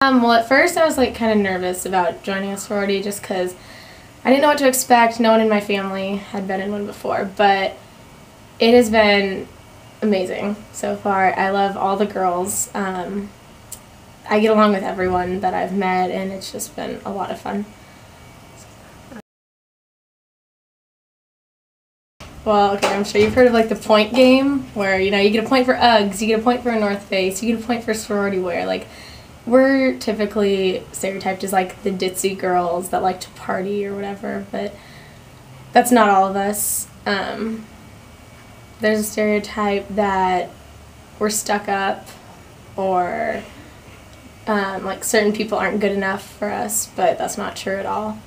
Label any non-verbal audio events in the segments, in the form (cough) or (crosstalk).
Um, well, at first I was like kind of nervous about joining a sorority just because I didn't know what to expect. No one in my family had been in one before, but it has been amazing so far. I love all the girls. Um, I get along with everyone that I've met, and it's just been a lot of fun. Well, okay, I'm sure you've heard of like the point game, where you know you get a point for Uggs, you get a point for a North Face, you get a point for sorority wear. Like, we're typically stereotyped as like the ditzy girls that like to party or whatever, but that's not all of us. Um, there's a stereotype that we're stuck up or um, like certain people aren't good enough for us, but that's not true at all.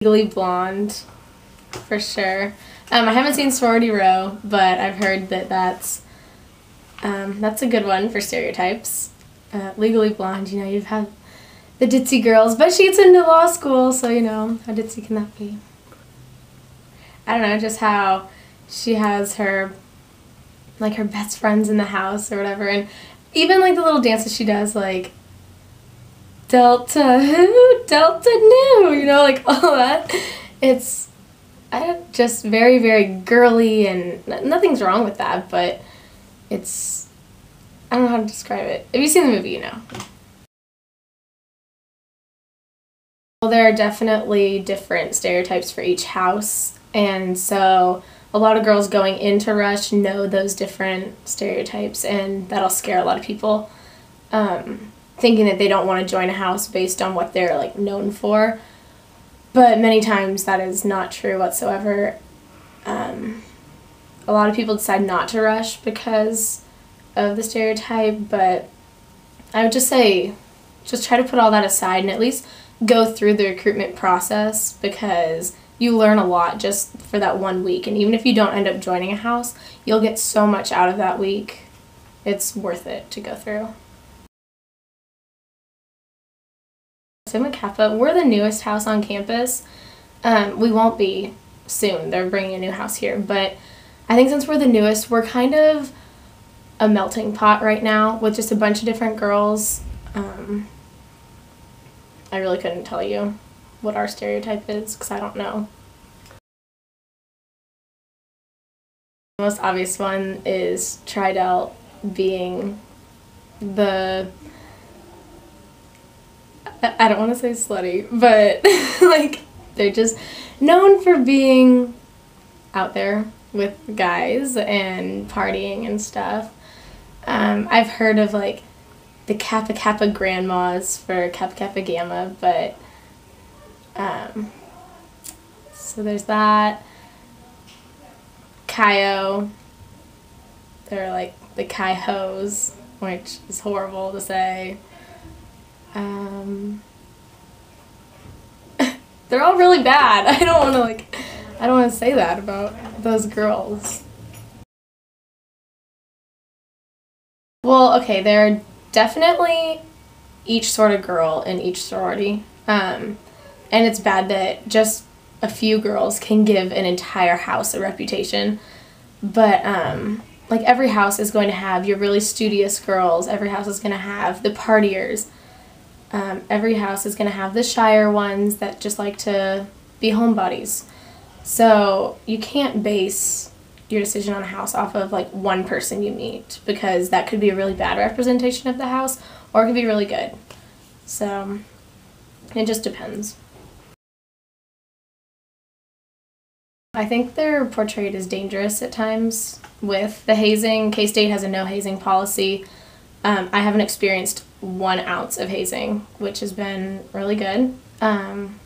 Legally Blonde, for sure. Um, I haven't seen Sorority Row, but I've heard that that's um, that's a good one for stereotypes. Uh, Legally Blonde, you know, you've had the ditzy girls, but she gets into law school, so you know, how ditzy can that be? I don't know, just how she has her like her best friends in the house or whatever, and even like the little dances she does, like Delta who, (laughs) Delta Nu, you know, like (laughs) all that. It's I just very very girly, and nothing's wrong with that, but it's I don't know how to describe it. If you've seen the movie, you know. Well, there are definitely different stereotypes for each house, and so a lot of girls going into Rush know those different stereotypes, and that'll scare a lot of people, um, thinking that they don't want to join a house based on what they're like known for. But many times that is not true whatsoever. Um, a lot of people decide not to rush because of the stereotype, but I would just say just try to put all that aside and at least go through the recruitment process because you learn a lot just for that one week. And even if you don't end up joining a house, you'll get so much out of that week. It's worth it to go through. Sigma Kappa, we're the newest house on campus. Um, we won't be soon. They're bringing a new house here, but I think since we're the newest, we're kind of a melting pot right now with just a bunch of different girls. Um, I really couldn't tell you what our stereotype is because I don't know. The most obvious one is Tri-Delt being the I don't want to say slutty, but (laughs) like they're just known for being out there with guys and partying and stuff. Um, I've heard of like the Kappa Kappa grandmas for Kappa Kappa Gamma, but um, so there's that. Chi-O, they're like the Chi Hos, which is horrible to say. Um, (laughs) they're all really bad. (laughs) I don't want to like, I don't want to say that about those girls. Well, okay, there are definitely each sort of girl in each sorority. Um, and it's bad that just a few girls can give an entire house a reputation. But um, like every house is going to have your really studious girls, every house is going to have the partiers. Um, every house is going to have the shyer ones that just like to be homebodies. So you can't base your decision on a house off of like one person you meet because that could be a really bad representation of the house or it could be really good. So it just depends. I think they're portrayed as dangerous at times with the hazing. K State has a no hazing policy. Um, I haven't experienced one ounce of hazing, which has been really good. Um,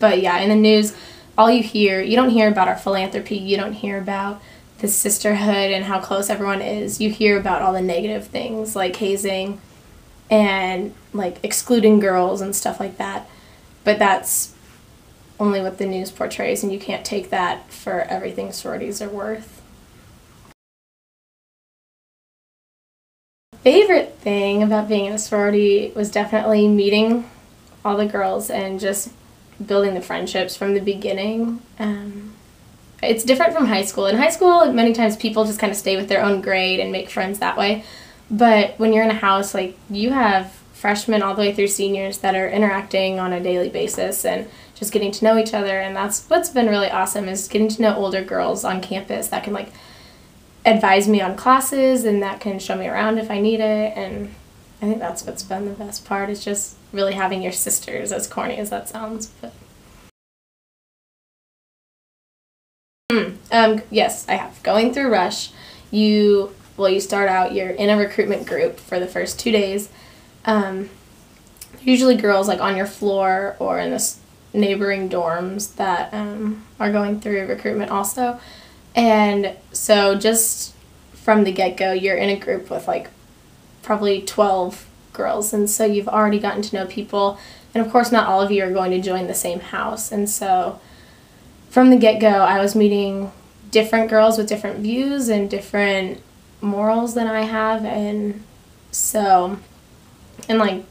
but yeah, in the news, all you hear, you don't hear about our philanthropy, you don't hear about the sisterhood and how close everyone is. You hear about all the negative things like hazing and like excluding girls and stuff like that. But that's only what the news portrays, and you can't take that for everything sororities are worth. Favorite thing about being in a sorority was definitely meeting all the girls and just building the friendships from the beginning. Um, it's different from high school. In high school, many times people just kind of stay with their own grade and make friends that way. But when you're in a house, like you have freshmen all the way through seniors that are interacting on a daily basis and just getting to know each other and that's what's been really awesome is getting to know older girls on campus that can like advise me on classes and that can show me around if I need it and I think that's what's been the best part is just really having your sisters as corny as that sounds but. Mm, um, yes I have. Going through rush you well you start out you're in a recruitment group for the first two days. Um, usually girls like on your floor or in the neighboring dorms that um, are going through recruitment also. And so just from the get-go you're in a group with like probably 12 girls and so you've already gotten to know people. And of course not all of you are going to join the same house. And so from the get-go i was meeting different girls with different views and different morals than i have. And so and like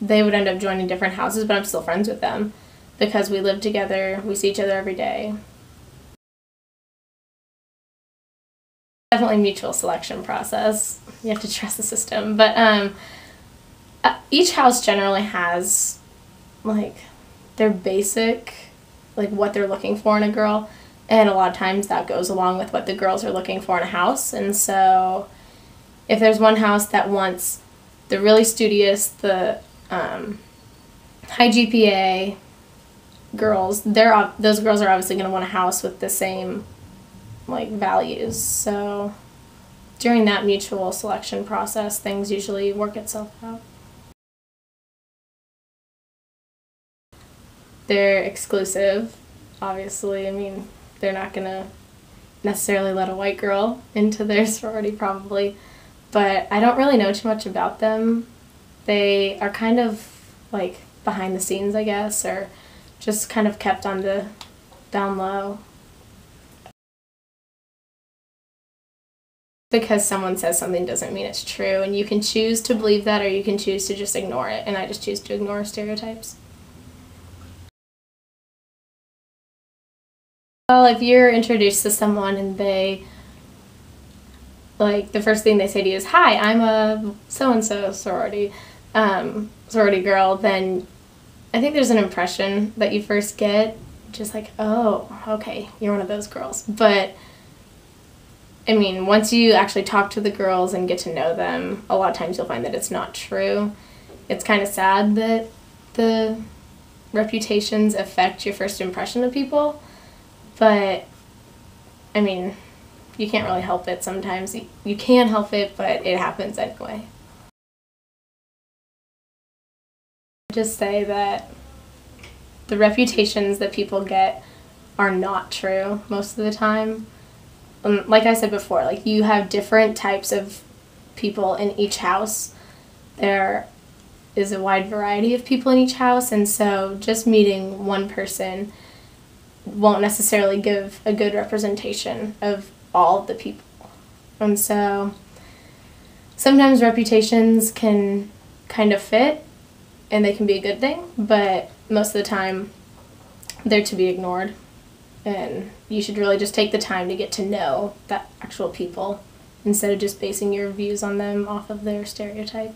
they would end up joining different houses but i'm still friends with them because we live together we see each other every day. Definitely mutual selection process. You have to trust the system, but um, each house generally has like their basic, like what they're looking for in a girl, and a lot of times that goes along with what the girls are looking for in a house. And so, if there's one house that wants the really studious, the um, high GPA girls, they're those girls are obviously going to want a house with the same like values. So during that mutual selection process, things usually work itself out. They're exclusive, obviously. I mean, they're not going to necessarily let a white girl (laughs) into their sorority, probably. But I don't really know too much about them. They are kind of like behind the scenes, I guess, or just kind of kept on the down low. because someone says something doesn't mean it's true and you can choose to believe that or you can choose to just ignore it and i just choose to ignore stereotypes well if you're introduced to someone and they like the first thing they say to you is hi i'm a so-and-so sorority um, sorority girl then i think there's an impression that you first get just like oh okay you're one of those girls but I mean, once you actually talk to the girls and get to know them, a lot of times you'll find that it's not true. It's kind of sad that the reputations affect your first impression of people, but I mean, you can't really help it sometimes. You can help it, but it happens anyway. Just say that the reputations that people get are not true most of the time um, like I said before, like you have different types of people in each house. There is a wide variety of people in each house, and so just meeting one person won't necessarily give a good representation of all the people. And so sometimes reputations can kind of fit and they can be a good thing, but most of the time they're to be ignored and you should really just take the time to get to know the actual people instead of just basing your views on them off of their stereotype.